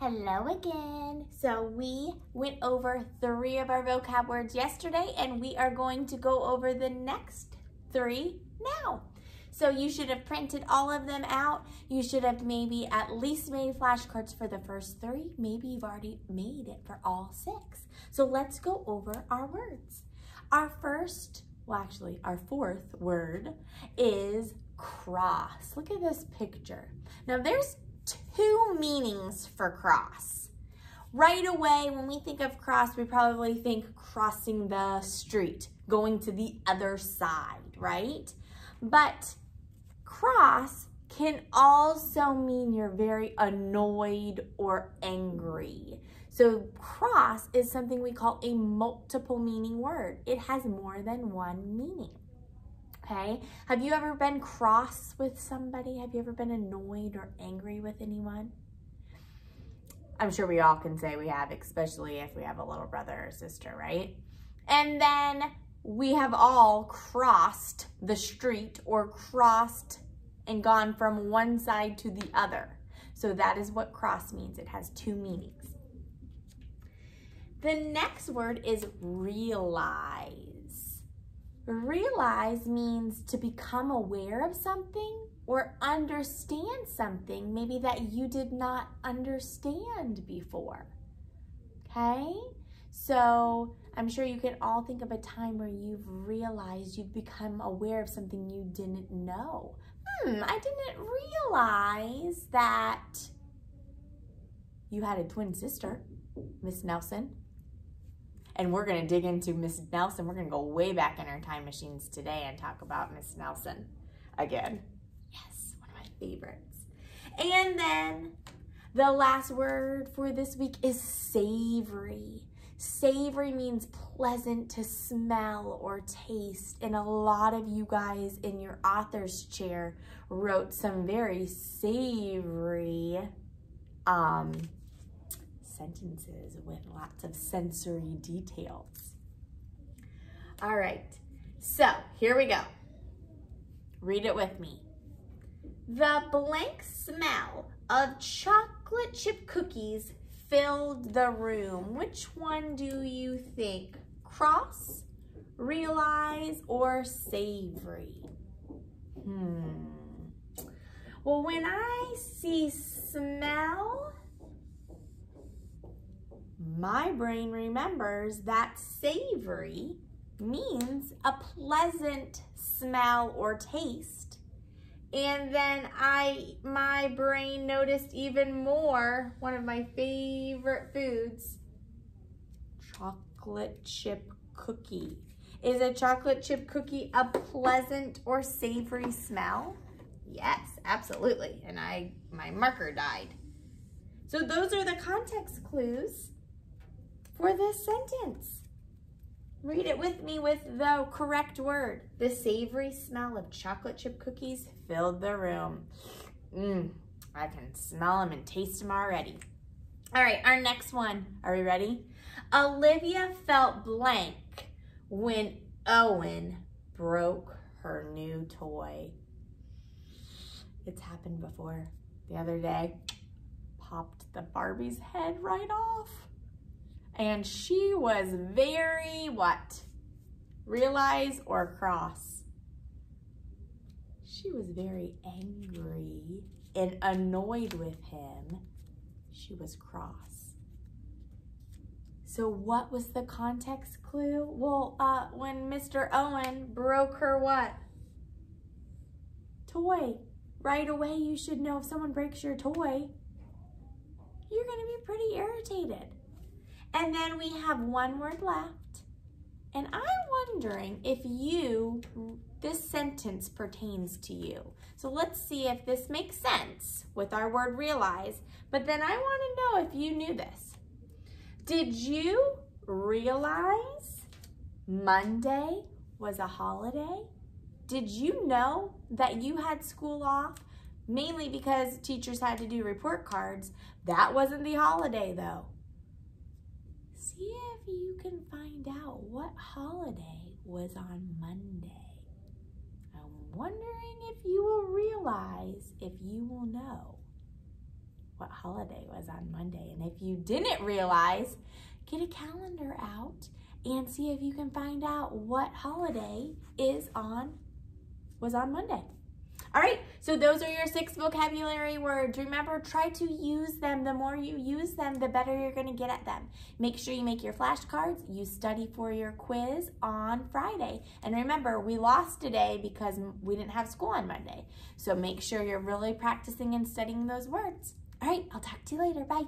Hello again. So we went over three of our vocab words yesterday and we are going to go over the next three now. So you should have printed all of them out. You should have maybe at least made flashcards for the first three. Maybe you've already made it for all six. So let's go over our words. Our first, well actually our fourth word is cross. Look at this picture. Now there's two meanings for cross. Right away, when we think of cross, we probably think crossing the street, going to the other side, right? But cross can also mean you're very annoyed or angry. So cross is something we call a multiple meaning word. It has more than one meaning okay? Have you ever been cross with somebody? Have you ever been annoyed or angry with anyone? I'm sure we all can say we have, especially if we have a little brother or sister, right? And then we have all crossed the street or crossed and gone from one side to the other. So that is what cross means. It has two meanings. The next word is realize. Realize means to become aware of something or understand something maybe that you did not understand before. Okay? So I'm sure you can all think of a time where you've realized you've become aware of something you didn't know. Hmm, I didn't realize that you had a twin sister, Miss Nelson. And we're going to dig into Miss Nelson. We're going to go way back in our time machines today and talk about Miss Nelson again. Yes, one of my favorites. And then the last word for this week is savory. Savory means pleasant to smell or taste. And a lot of you guys in your author's chair wrote some very savory um, sentences with lots of sensory details. All right, so here we go. Read it with me. The blank smell of chocolate chip cookies filled the room. Which one do you think? Cross, realize, or savory? Hmm. Well, when I see smell, my brain remembers that savory means a pleasant smell or taste. And then I, my brain noticed even more, one of my favorite foods, chocolate chip cookie. Is a chocolate chip cookie a pleasant or savory smell? Yes, absolutely. And I, my marker died. So those are the context clues for this sentence. Read it with me with the correct word. The savory smell of chocolate chip cookies filled the room. Mmm, I can smell them and taste them already. All right, our next one. Are we ready? Olivia felt blank when Owen broke her new toy. It's happened before. The other day, popped the Barbie's head right off. And she was very what? Realize or cross? She was very angry and annoyed with him. She was cross. So what was the context clue? Well, uh, when Mr. Owen broke her what? Toy. Right away, you should know if someone breaks your toy, you're going to be pretty irritated. And then we have one word left. And I'm wondering if you, this sentence pertains to you. So let's see if this makes sense with our word realize. But then I want to know if you knew this. Did you realize Monday was a holiday? Did you know that you had school off? Mainly because teachers had to do report cards. That wasn't the holiday though see if you can find out what holiday was on Monday. I'm wondering if you will realize if you will know. what holiday was on Monday. And if you didn't realize, get a calendar out and see if you can find out what holiday is on was on Monday. All right, so those are your six vocabulary words. Remember, try to use them. The more you use them, the better you're gonna get at them. Make sure you make your flashcards. You study for your quiz on Friday. And remember, we lost today because we didn't have school on Monday. So make sure you're really practicing and studying those words. All right, I'll talk to you later. Bye.